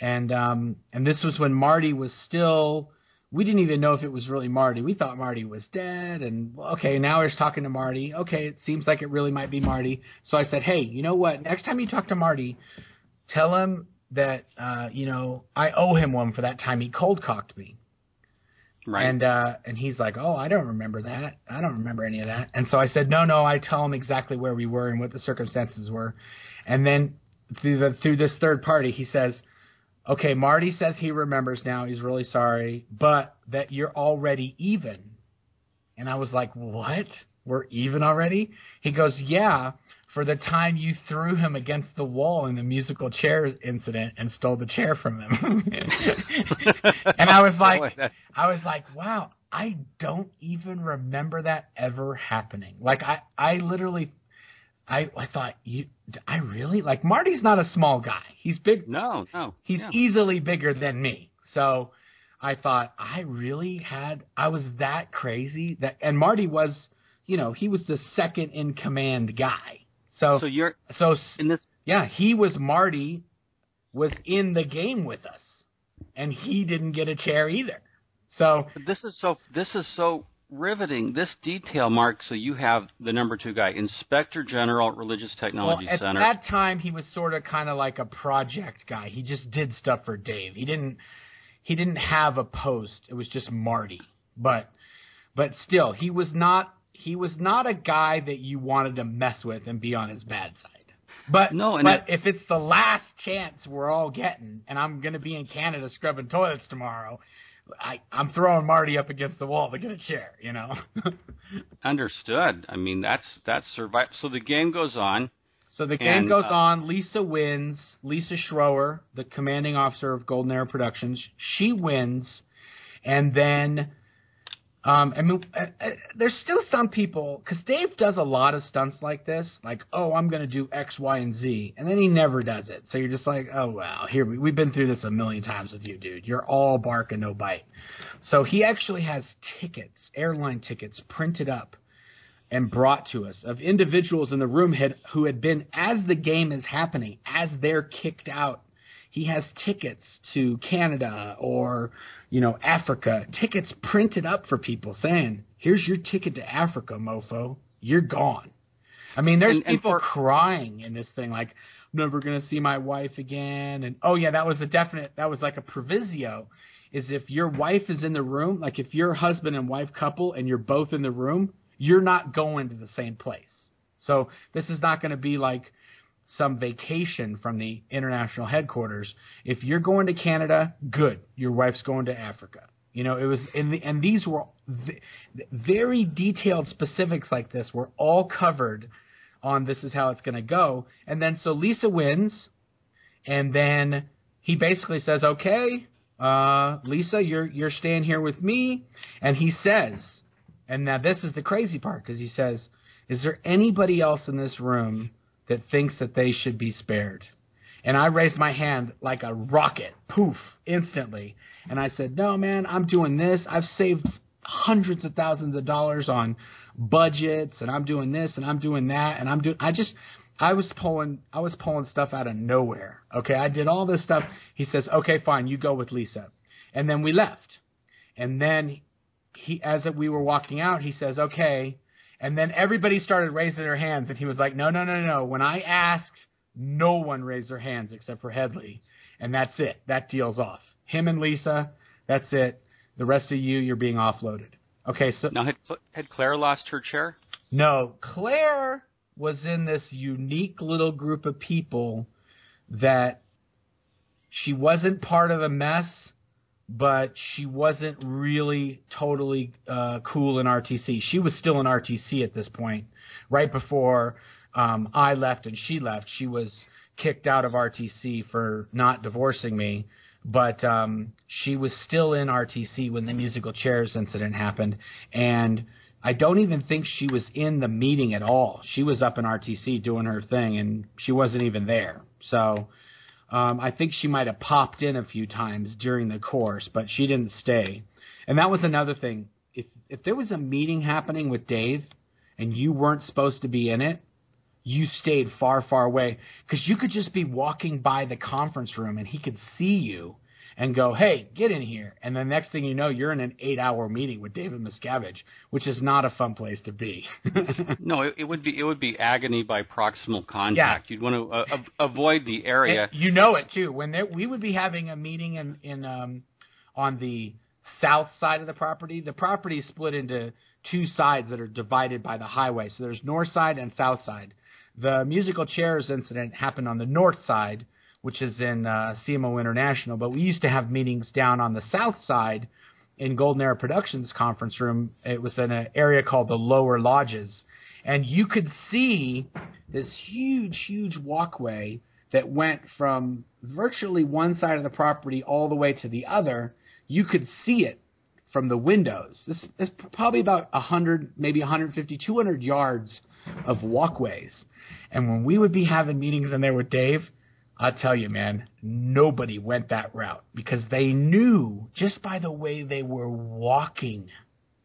and um, and this was when Marty was still. We didn't even know if it was really Marty. We thought Marty was dead, and okay, now he's talking to Marty. Okay, it seems like it really might be Marty. So I said, hey, you know what? Next time you talk to Marty, tell him that uh, you know I owe him one for that time he cold cocked me. Right. And uh, and he's like, oh, I don't remember that. I don't remember any of that. And so I said, no, no. I tell him exactly where we were and what the circumstances were. And then through the through this third party, he says, okay, Marty says he remembers now. He's really sorry, but that you're already even. And I was like, what? We're even already? He goes, yeah for the time you threw him against the wall in the musical chair incident and stole the chair from him. and I was like, I was like, wow, I don't even remember that ever happening. Like I, I literally, I I thought you I really like Marty's not a small guy. He's big. No, no. He's yeah. easily bigger than me. So I thought I really had I was that crazy that and Marty was, you know, he was the second in command guy. So So you're so in this. yeah, he was Marty was in the game with us. And he didn't get a chair either. So This is so. This is so riveting. This detail, Mark. So you have the number two guy, Inspector General, Religious well, Technology at Center. At that time he was sort of kind of like a project guy. He just did stuff for Dave. He didn't he didn't have a post. It was just Marty. But but still, he was not he was not a guy that you wanted to mess with and be on his bad side. But No, and but it- if it's the last chance we're all getting, and I'm going to be in Canada scrubbing toilets tomorrow, I I'm throwing Marty up against the wall to get a chair. You know. Understood. I mean, that's that's survive. So the game goes on. So the game And, goes uh, on. Lisa wins. Lisa Schroer, the commanding officer of Golden Era Productions, she wins, and then, um, I mean, uh, uh, there's still some people because Dave does a lot of stunts like this, like, oh, I'm going to do X, Y, and Z, and then he never does it. So you're just like, oh well, here we, we've been through this a million times with you, dude. You're all bark and no bite. So he actually has tickets, airline tickets, printed up and brought to us of individuals in the room had who had been as the game is happening, as they're kicked out. He has tickets to Canada or, you know, Africa, tickets printed up for people saying, Here's your ticket to Africa, mofo. You're gone. I mean, there's And- and people for- crying in this thing, like, I'm never gonna see my wife again and oh yeah, that was a definite that was like a provisio. Is if your wife is in the room, like if you're a husband and wife couple and you're both in the room, you're not going to the same place. So this is not going to be like some vacation from the international headquarters. If you're going to Canada, good. Your wife's going to Africa. You know, it was in the and these were v- very detailed specifics like this were all covered on this is how it's going to go. And then so Lisa wins, and then he basically says, "Okay, uh, Lisa, you're you're staying here with me," and he says, and now this is the crazy part because he says, "Is there anybody else in this room that thinks that they should be spared?" And I raised my hand like a rocket, poof, instantly. And I said, "No, man, I'm doing this. I've saved hundreds of thousands of dollars on budgets, and I'm doing this, and I'm doing that, and I'm doing. I just, I was pulling, I was pulling stuff out of nowhere. Okay, I did all this stuff. He says, "Okay, fine, you go with Lisa," and then we left. And then he, as we were walking out, he says, "Okay." And then everybody started raising their hands, and he was like, "No, no, no, no. When I asked, no one raised their hands except for Headley, and that's it. That deal's off. Him and Lisa, that's it. The rest of you, you're being offloaded." Okay, so Now had had Claire lost her chair? no, Claire was in this unique little group of people that she wasn't part of a mess, but she wasn't really totally uh, cool in RTC. She was still in RTC at this point, right before um, I left and she left. She was kicked out of RTC for not divorcing me but um, she was still in RTC when the musical chairs incident happened, and I don't even think she was in the meeting at all. She was up in RTC doing her thing, and she wasn't even there. So um, I think she might have popped in a few times during the course, but she didn't stay. And that was another thing. If if there was a meeting happening with Dave, and you weren't supposed to be in it, you stayed far, far away because you could just be walking by the conference room and he could see you and go, "Hey, get in here!" And the next thing you know, you're in an eight-hour meeting with David Miscavige, which is not a fun place to be. No, it, it would be it would be agony by proximal contact. Yes. You'd want to uh, avoid the area. And you know it too. When there, we would be having a meeting in in um, on the south side of the property. The property is split into two sides that are divided by the highway. So there's north side and south side. The musical chairs incident happened on the north side, which is in uh, CMO International. But we used to have meetings down on the south side in Golden Era Productions conference room. It was in an area called the Lower Lodges, and you could see this huge, huge walkway that went from virtually one side of the property all the way to the other. You could see it from the windows. This is probably about 100, maybe 150, 200 yards of walkways. And when we would be having meetings in there with Dave, I tell you, man, nobody went that route because they knew just by the way they were walking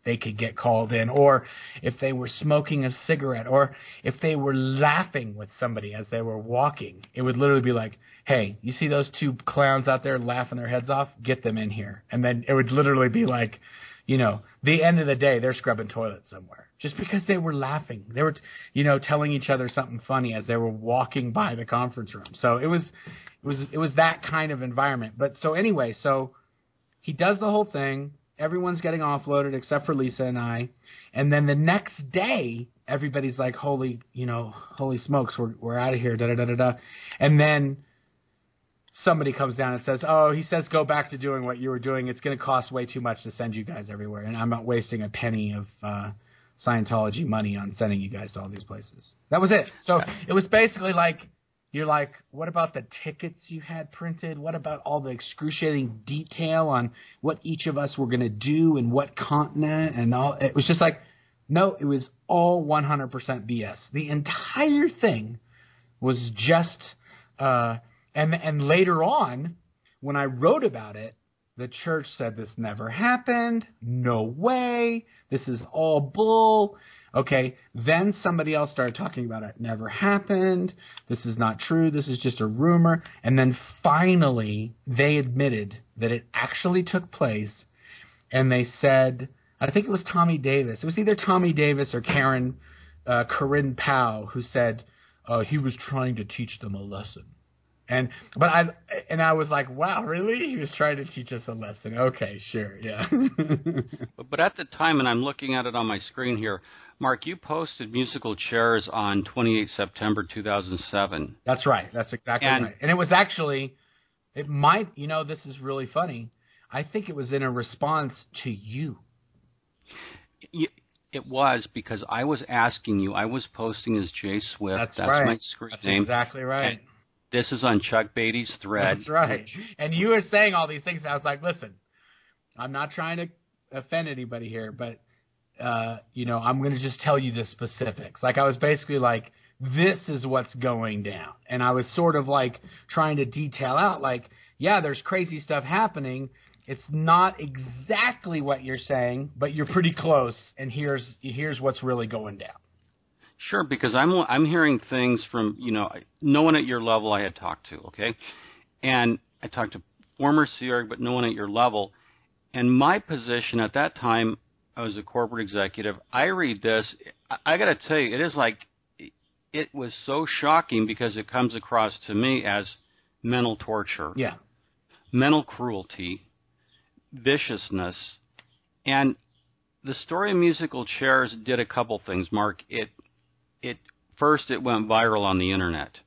they could get called in, or if they were smoking a cigarette, or if they were laughing with somebody as they were walking, it would literally be like, "Hey, you see those two clowns out there laughing their heads off? Get them in here." And then it would literally be like, you know, the end of the day, they're scrubbing toilets somewhere just because they were laughing. They were, you know, telling each other something funny as they were walking by the conference room. So it was, it was, it was that kind of environment. But so anyway, so he does the whole thing. Everyone's getting offloaded except for Lisa and I. And then the next day, everybody's like, "Holy, you know, holy smokes, we're we're out of here." Da da da da da. And then somebody comes down and says, "Oh, he says go back to doing what you were doing. It's going to cost way too much to send you guys everywhere, and I'm not wasting a penny of uh, Scientology money on sending you guys to all these places." That was it. So it was basically like you're like, "What about the tickets you had printed? What about all the excruciating detail on what each of us were going to do and what continent and all?" It was just like, no, it was all 100% BS. The entire thing was just. Uh, and and later on, when I wrote about it, the church said this never happened. No way. This is all bull. Okay, then somebody else started talking about it. Never happened. This is not true. This is just a rumor. And then finally, they admitted that it actually took place. And they said, I think it was Tommy Davis. It was either Tommy Davis or Karen, uh, Karin Pouw, who said uh, he was trying to teach them a lesson. And but I and I was like, wow, really? He was trying to teach us a lesson. Okay, sure, yeah. but, but at the time, and I'm looking at it on my screen here, Mark, you posted musical chairs on 28 September 2007. That's right. That's exactly And- right. And it was actually, it might, you know, this is really funny. I think it was in a response to you. Y- It was because I was asking you. I was posting as Jay Swift. That's, That's right. my screen That's name. exactly right. And This is on Chuck Beatty's thread. That's right. And you were saying all these things, and I was like, listen, I'm not trying to offend anybody here, but uh, you know, I'm going to just tell you the specifics. Like I was basically like, this is what's going down, and I was sort of like trying to detail out, like, yeah, there's crazy stuff happening. It's not exactly what you're saying, but you're pretty close, and here's here's what's really going down. Sure, because I'm I'm hearing things from you know no one at your level I had talked to, okay, and I talked to former CR, but no one at your level. And my position at that time, I was a corporate executive. I read this, I, I got to tell you, it is like it was so shocking because it comes across to me as mental torture, Yeah, mental cruelty, viciousness, and the story of musical chairs did a couple things. Mark, it it first it went viral on the internet.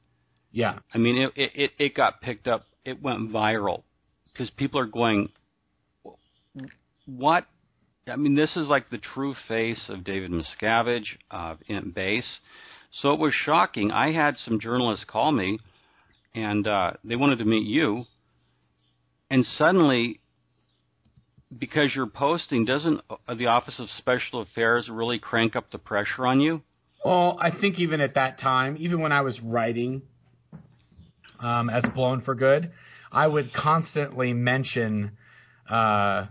yeah, I mean, it it it, got picked up. It went viral because people are going, what? I mean, this is like the true face of David Miscavige of Int Base. So it was shocking. I had some journalists call me, and uh, they wanted to meet you. And suddenly, because you're posting, doesn't uh, the Office of Special Affairs really crank up the pressure on you? Well, I think even at that time, even when I was writing um, as Blown for Good, I would constantly mention, uh,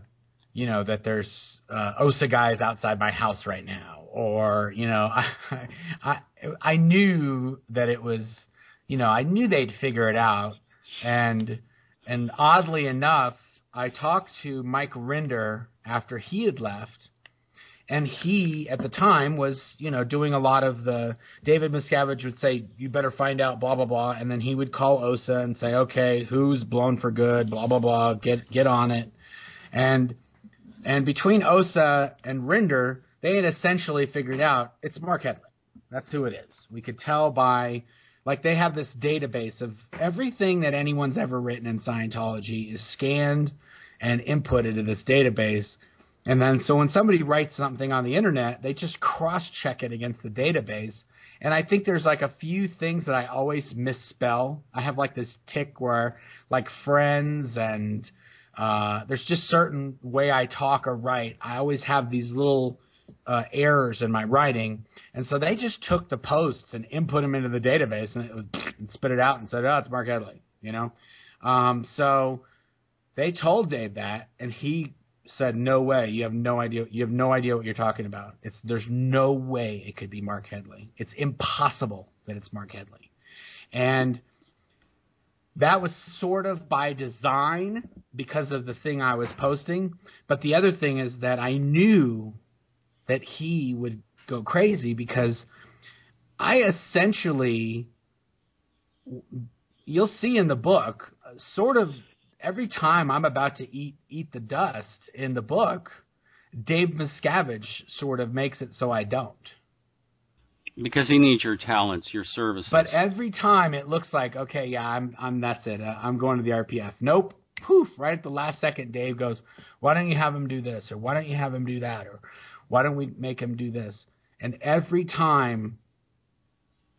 you know, that there's uh, OSA guys outside my house right now, or you know, I, I I knew that it was, you know, I knew they'd figure it out, and and oddly enough, I talked to Mike Rinder after he had left and he at the time was you know doing a lot of the David Miscavige would say you better find out blah blah blah. And then he would call OSA and say okay who's blown for good? blah blah blah. Get get on it. And and between OSA and Rinder they had essentially figured out it's Mark Headley that's who it is. We could tell by like they have this database of everything that anyone's ever written in Scientology is scanned and input into this database and then, so when somebody writes something on the internet, they just cross check it against the database. And I think there's like a few things that I always misspell. I have like this tick where, like friends and uh, there's just certain way I talk or write. I always have these little uh, errors in my writing, and so they just took the posts and input them into the database and, it was, and spit it out and said, "Oh, it's Mark Headley," you know. Um, so they told Dave that, and he said, "No way! You have no idea. You have no idea what you're talking about. It's there's no way it could be Mark Headley. It's impossible that it's Mark Headley." And that was sort of by design because of the thing I was posting. But the other thing is that I knew that he would go crazy because I essentially, you'll see in the book, sort of every time I'm about to eat eat the dust in the book, Dave Miscavige sort of makes it so I don't. Because he needs your talents, your services. But every time it looks like, okay, yeah, I'm, I'm that's it. Uh, I'm going to the RPF. Nope. Poof! Right at the last second, Dave goes, "Why don't you have him do this, or why don't you have him do that, or why don't we make him do this?" And every time,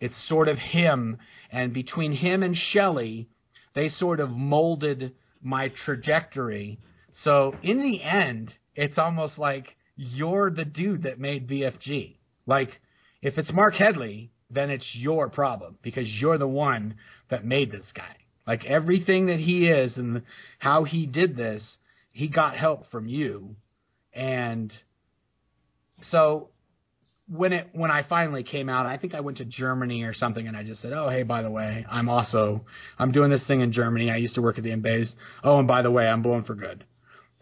it's sort of him, and between him and Shelley, they sort of molded my trajectory. So in the end, it's almost like you're the dude that made BFG. Like if it's Mark Headley, then it's your problem because you're the one that made this guy. Like everything that he is and how he did this, he got help from you. And so when it when I finally came out, I think I went to Germany or something, and I just said, "Oh, hey, by the way, I'm also I'm doing this thing in Germany. I used to work at the Int Base. Oh, and by the way, I'm blown for good."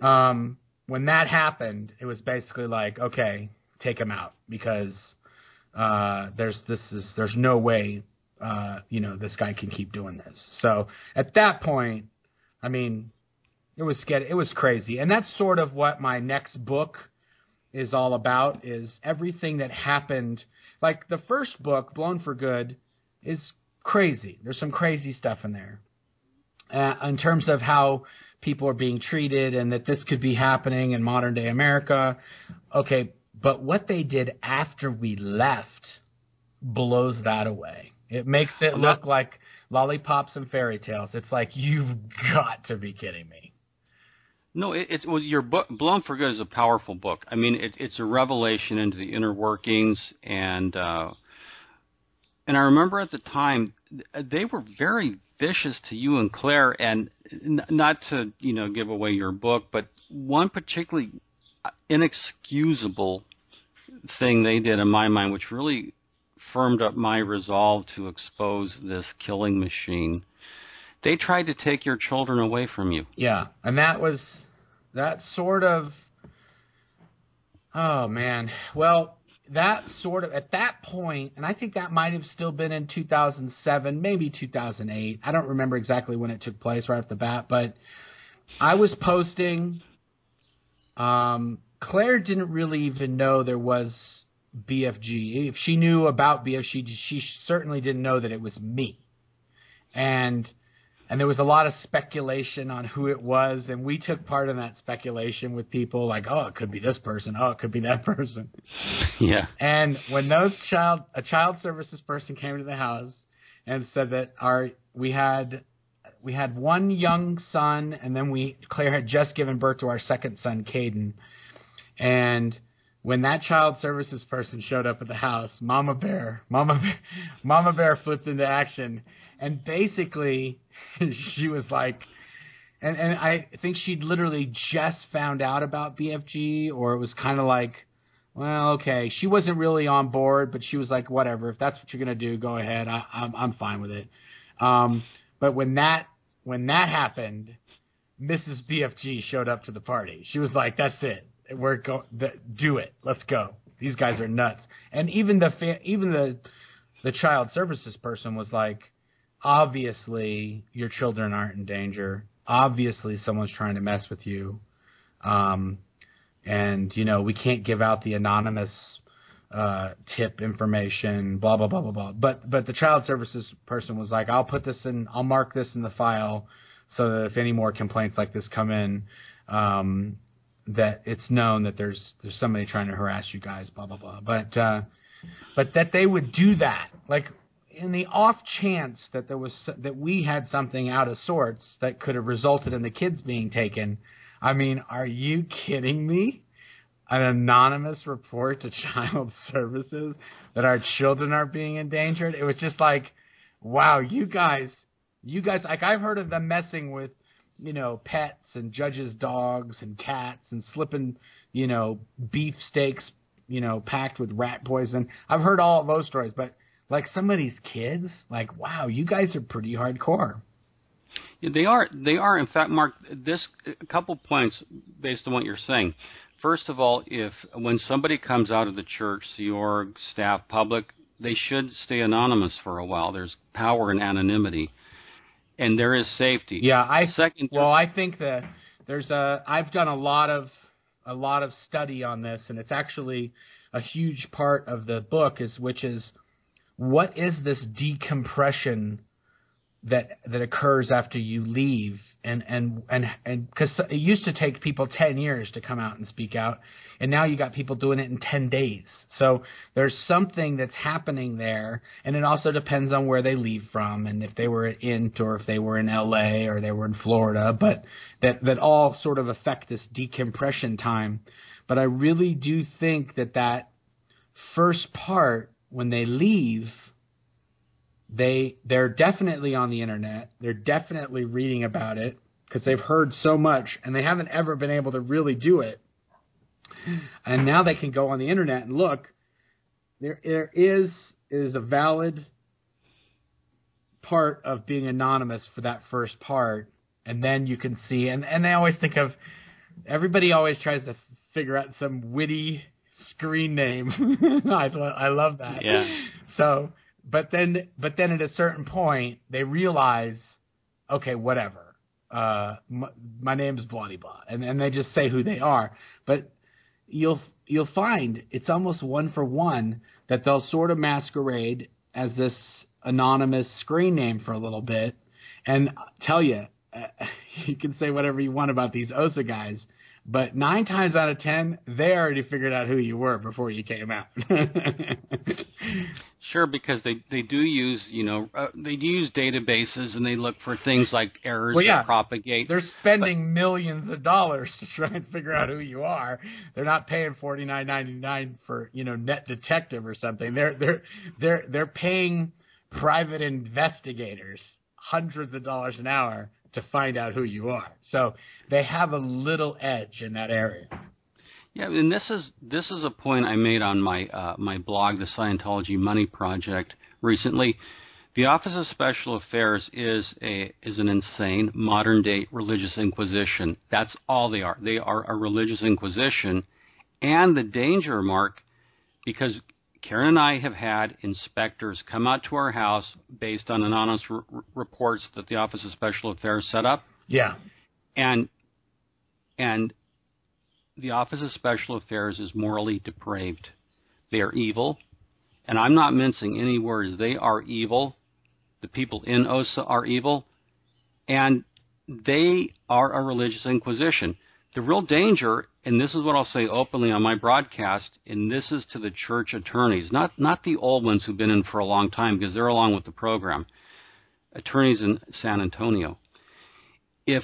Um, when that happened, it was basically like, okay, take him out because uh, there's this is there's no way uh, you know this guy can keep doing this. So at that point, I mean, it was it was crazy, and that's sort of what my next book is all about. Is everything that happened like the first book, Blown for Good, is crazy. There's some crazy stuff in there uh, in terms of how people are being treated and that this could be happening in modern day America. Okay, but what they did after we left blows that away. It makes it look like lollipops and fairy tales. It's like you've got to be kidding me. No, it, it's your book, Blown for Good, is a powerful book. I mean, it, it's a revelation into the inner workings, and uh, and I remember at the time they were very vicious to you and Claire, and n- not to you know give away your book, but one particularly inexcusable thing they did in my mind, which really firmed up my resolve to expose this killing machine. They tried to take your children away from you. Yeah, and that was that sort of. Oh man, well, that sort of at that point, and I think that might have still been in 2007, maybe 2008. I don't remember exactly when it took place right off the bat, but I was posting. Um, Claire didn't really even know there was BFG. If she knew about BFG, she certainly didn't know that it was me. And and there was a lot of speculation on who it was, and we took part in that speculation with people like, oh, it could be this person, oh, it could be that person. Yeah. And when those child a child services person came to the house and said that our we had we had one young son, and then we Claire had just given birth to our second son, Caden and when that child services person showed up at the house, Mama Bear, Mama Bear, Mama Bear flipped into action, and basically she was like, and and I think she'd literally just found out about BFG, or it was kind of like, well, okay, she wasn't really on board, but she was like, whatever, if that's what you're gonna do, go ahead, I, I'm I'm fine with it. Um, but when that when that happened, Mrs. BFG showed up to the party. She was like, that's it we're go do it. Let's go. These guys are nuts. And even the fa- even the the child services person was like, obviously your children aren't in danger. Obviously someone's trying to mess with you. Um, and you know we can't give out the anonymous uh, tip information. Blah blah blah blah blah. But but the child services person was like, I'll put this in. I'll mark this in the file so that if any more complaints like this come in, um, that it's known that there's there's somebody trying to harass you guys, blah blah blah. But uh, but that they would do that, like in the off chance that there was that we had something out of sorts that could have resulted in the kids being taken. I mean, are you kidding me? an anonymous report to child services that our children are being endangered. It was just like, wow, you guys, you guys, like I've heard of them messing with, you know, pets and judges' dogs and cats and slipping, you know, beef steaks, you know, packed with rat poison. I've heard all of those stories, but like some of these kids, like, wow, you guys are pretty hardcore. Yeah, they are. They are. In fact, Mark, this a couple points based on what you're saying. First of all, if when somebody comes out of the church, the org, staff, public, they should stay anonymous for a while. There's power in anonymity, and there is safety. Yeah, I second. Well, I think that there's a. I've done a lot of a lot of study on this, and it's actually a huge part of the book is which is what is this decompression that that occurs after you leave? And and and and because it used to take people 10 years to come out and speak out and now you got people doing it in 10 days. So there's something that's happening there and it also depends on where they leave from and if they were at int or if they were in la or they were in florida but that that all sort of affect this decompression time. But i really do think that that first part when they leave they they're definitely on the internet. They're definitely reading about it because they've heard so much and they haven't ever been able to really do it. And now they can go on the internet and look. There there is is a valid part of being anonymous for that first part and then you can see and and they always think of everybody always tries to figure out some witty screen name. I I love that. Yeah. So but then but then at a certain point they realize okay whatever uh my, my name's blah blah and and they just say who they are but you'll you'll find it's almost one for one that they'll sort of masquerade as this anonymous screen name for a little bit and tell you uh, you can say whatever you want about these osa guys but nine times out of ten, they already figured out who you were before you came out. sure, because they they do use you know uh, they use databases and they look for things like errors well, yeah, that propagate. They're spending but, millions of dollars to try and figure out who you are. They're not paying forty nine ninety nine for you know Net Detective or something. They're they're they're they're paying private investigators hundreds of dollars an hour to find out who you are. So they have a little edge in that area. Yeah, and this is this is a point I made on my uh, my blog, the Scientology Money Project, recently. The Office of Special Affairs is a is an insane modern day religious inquisition. That's all they are. They are a religious inquisition, and the danger, Mark, because Karen and I have had inspectors come out to our house based on anonymous r- reports that the Office of Special Affairs set up. Yeah. And and the Office of Special Affairs is morally depraved. They are evil, and I'm not mincing any words. They are evil. The people in OSA are evil, and they are a religious inquisition. The real danger, and this is what I'll say openly on my broadcast, and this is to the church attorneys, not not the old ones who've been in for a long time because they're along with the program. Attorneys in San Antonio. If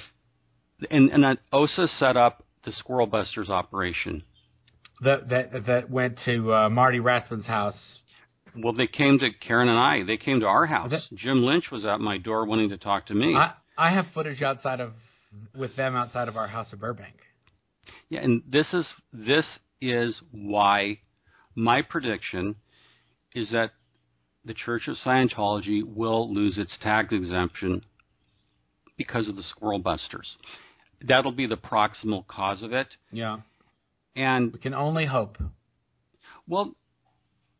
and and OSA set up the Squirrel Busters operation. That that that went to uh, Marty Rathbun's house. Well, they came to Karen and I. They came to our house. Jim Lynch was at my door wanting to talk to me. I, I have footage outside of with them outside of our house of Burbank. Yeah, and this is this is why my prediction is that the Church of Scientology will lose its tax exemption because of the squirrel busters. That'll be the proximal cause of it. Yeah. And we can only hope. Well,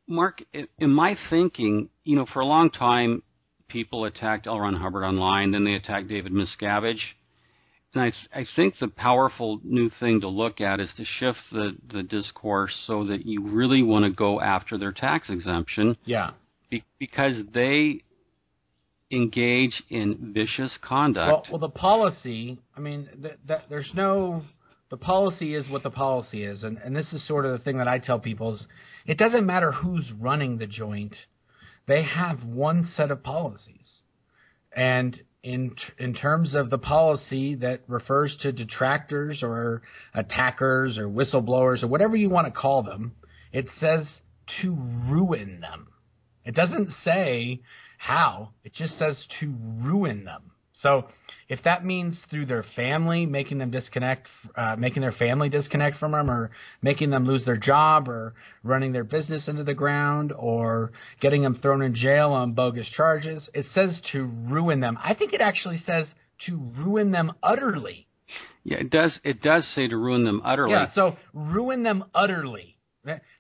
Mark, in my thinking, you know, for a long time, people attacked L. Ron Hubbard online, then they attacked David Miscavige. And I, I think the powerful new thing to look at is to shift the, the discourse so that you really want to go after their tax exemption. Yeah. Be, because they engage in vicious conduct. Well, well the policy, I mean, th- th- there's no. The policy is what the policy is. And, and this is sort of the thing that I tell people is it doesn't matter who's running the joint, they have one set of policies. And in in terms of the policy that refers to detractors or attackers or whistleblowers or whatever you want to call them, it says to ruin them. It doesn't say how. It just says to ruin them. So if that means through their family, making them disconnect, uh, making their family disconnect from them, or making them lose their job, or running their business into the ground, or getting them thrown in jail on bogus charges, it says to ruin them. I think it actually says to ruin them utterly. Yeah, it does. It does say to ruin them utterly. Yeah, so ruin them utterly.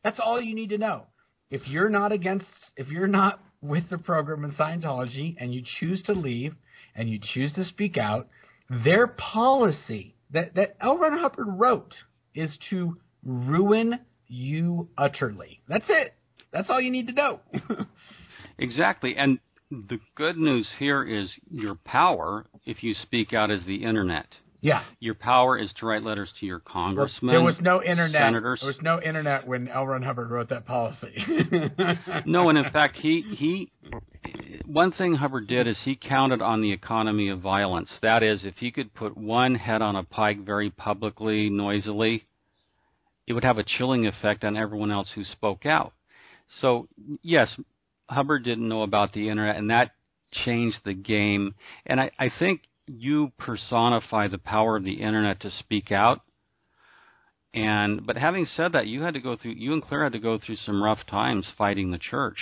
That's all you need to know. If you're not against, if you're not with the program in Scientology and you choose to leave, and you choose to speak out, their policy that, that L. Ron Hubbard wrote is to ruin you utterly. That's it. That's all you need to know. exactly. And the good news here is your power, if you speak out, is the internet. Yeah. Your power is to write letters to your congressman. There was no internet. Senators. There was no internet when L. Ron Hubbard wrote that policy. no, and in fact, he he. One thing Hubbard did is he counted on the economy of violence. That is, if he could put one head on a pike very publicly, noisily, it would have a chilling effect on everyone else who spoke out. So, yes, Hubbard didn't know about the internet, and that changed the game. And I, I think you personify the power of the internet to speak out. And but having said that, you had to go through you and Claire had to go through some rough times fighting the church.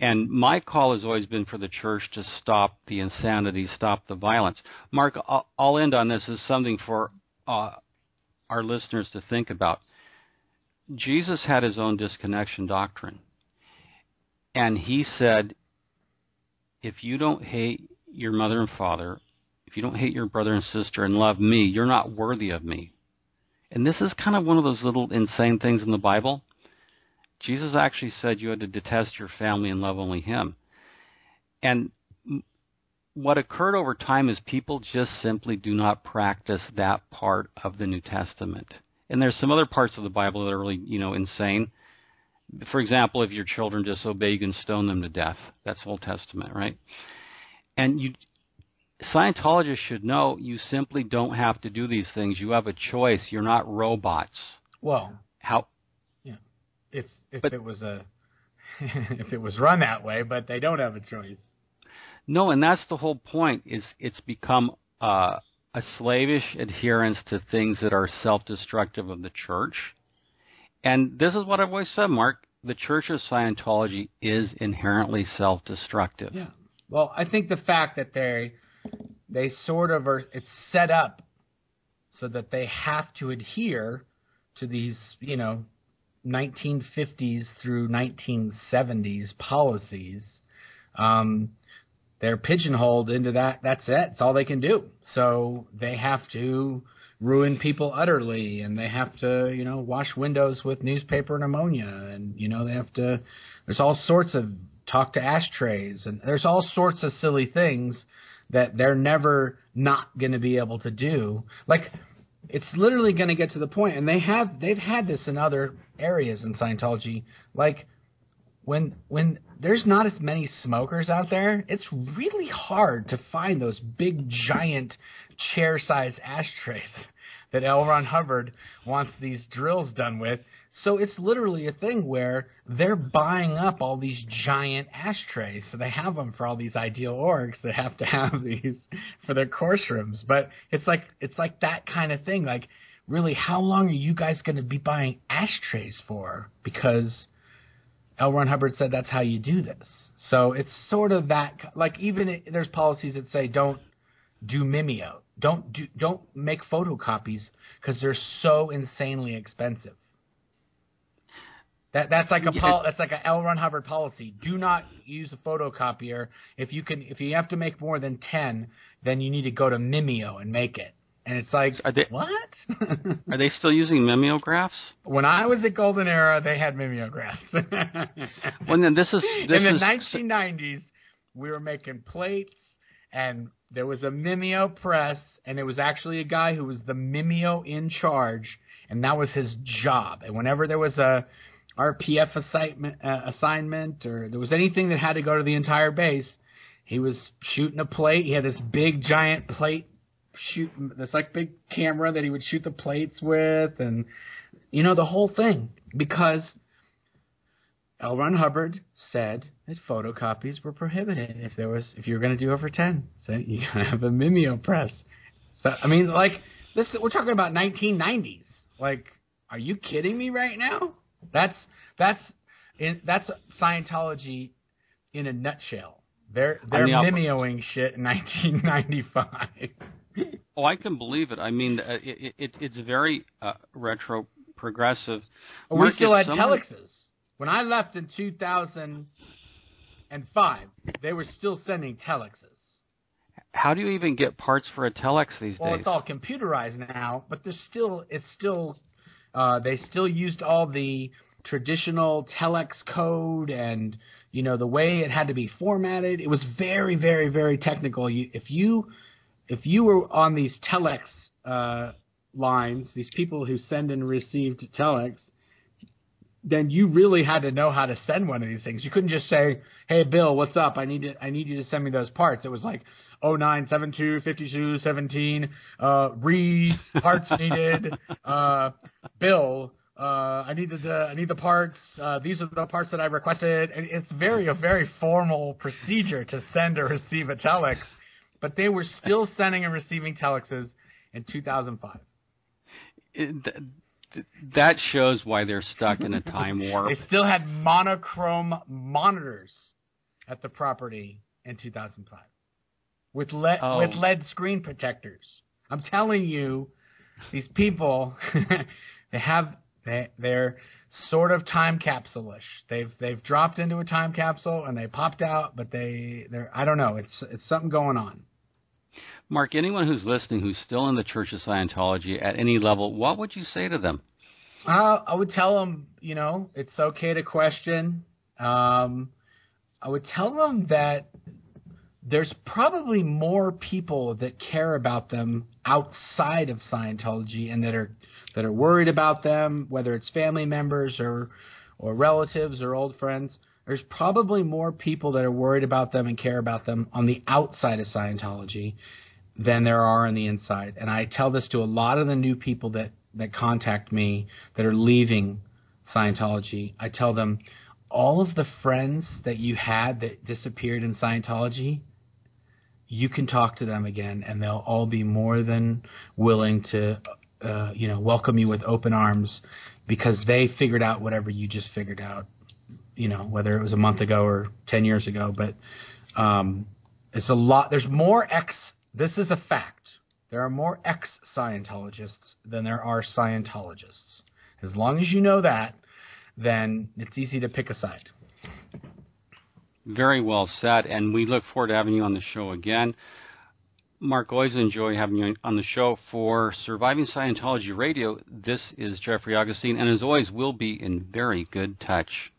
And my call has always been for the church to stop the insanity, stop the violence. Mark, I'll, end on this as something for uh, our listeners to think about. Jesus had his own disconnection doctrine. And he said, if you don't hate your mother and father, if you don't hate your brother and sister and love me, you're not worthy of me. And this is kind of one of those little insane things in the Bible. Jesus actually said you had to detest your family and love only him. And what occurred over time is people just simply do not practice that part of the New Testament. And there's some other parts of the Bible that are really, you know, insane. For example, if your children disobey, you can stone them to death. That's Old Testament, right? And you Scientologists should know you simply don't have to do these things. You have a choice. You're not robots. Well, how? Yeah, if if but, it was a if it was run that way, but they don't have a choice. No, and that's the whole point. Is it's become uh, a slavish adherence to things that are self-destructive of the church. And this is what I've always said, Mark. The Church of Scientology is inherently self-destructive. Yeah. Well, I think the fact that they they sort of are it's set up so that they have to adhere to these, you know, 1950s through 1970s policies. Um, they're pigeonholed into that. That's it. It's all they can do. So they have to ruin people utterly, and they have to, you know, wash windows with newspaper and ammonia, and you know they have to. There's all sorts of talk to ashtrays, and there's all sorts of silly things that they're never not going to be able to do. Like it's literally going to get to the point, and they have they've had this in other areas in Scientology. Like when when there's not as many smokers out there, it's really hard to find those big giant chair-sized ashtrays that L. Ron Hubbard wants these drills done with. So it's literally a thing where they're buying up all these giant ashtrays. So they have them for all these ideal orgs that have to have these for their course rooms. But it's like it's like that kind of thing. Like, really, how long are you guys going to be buying ashtrays for? Because L. Ron Hubbard said that's how you do this. So it's sort of that. Like even there's policies that say don't do Mimeo. Don't do don't make photocopies because they're so insanely expensive. That that's like a pol- that's like a L. Ron Hubbard policy. Do not use a photocopier. If you can, if you have to make more than ten, then you need to go to Mimeo and make it. And it's like, they, what? are they still using mimeographs? When I was at Golden Era, they had mimeographs. well, then this is this in the is, 1990s. We were making plates, and there was a Mimeo press, and it was actually a guy who was the Mimeo in charge, and that was his job. And whenever there was a RPF assignment, uh, assignment or there was anything that had to go to the entire base, he was shooting a plate. He had this big giant plate shoot this like big camera that he would shoot the plates with and you know the whole thing because L. Ron Hubbard said that photocopies were prohibited if there was if you were going to do over ten. So you got to have a mimeopress. So I mean, like this, we're talking about 1990s. Like, are you kidding me right now? That's that's in, that's Scientology in a nutshell. They're they're the mimeoing shit in 1995. oh, I can believe it. I mean, uh, it, it, it's very uh, retro progressive. we still had someone... telexes. When I left in 2005, they were still sending telexes. How do you even get parts for a telex these well, days? Well, it's all computerized now, but there's still it's still uh, they still used all the traditional telex code and you know the way it had to be formatted. It was very, very, very technical. You, if you if you were on these telex uh, lines, these people who send and receive telex, then you really had to know how to send one of these things. You couldn't just say, "Hey, Bill, what's up? I need to, I need you to send me those parts." It was like, "Oh nine seven two fifty two seventeen, uh, re parts needed, uh, Bill." Uh, I need the I need the parts. Uh, these are the parts that I requested. And it's very a very formal procedure to send or receive a telex, but they were still sending and receiving telexes in 2005. It, that shows why they're stuck in a time warp. they still had monochrome monitors at the property in 2005 with LED oh. with LED screen protectors. I'm telling you, these people they have they they're sort of time capsule-ish. They've they've dropped into a time capsule and they popped out, but they they're I don't know. It's it's something going on. Mark, anyone who's listening who's still in the Church of Scientology at any level, what would you say to them? Uh, I would tell them, you know, it's okay to question. Um, I would tell them that there's probably more people that care about them outside of Scientology and that are that are worried about them, whether it's family members or or relatives or old friends. There's probably more people that are worried about them and care about them on the outside of Scientology than there are on the inside. And I tell this to a lot of the new people that, that contact me that are leaving Scientology. I tell them all of the friends that you had that disappeared in Scientology, you can talk to them again and they'll all be more than willing to uh, you know welcome you with open arms because they figured out whatever you just figured out you know whether it was a month ago or 10 years ago but um, it's a lot there's more ex this is a fact. There are more ex Scientologists than there are Scientologists. As long as you know that, then it's easy to pick a side. Very well said, and we look forward to having you on the show again. Mark, always enjoy having you on the show for Surviving Scientology Radio. This is Jeffrey Augustine, and as always, we'll be in very good touch.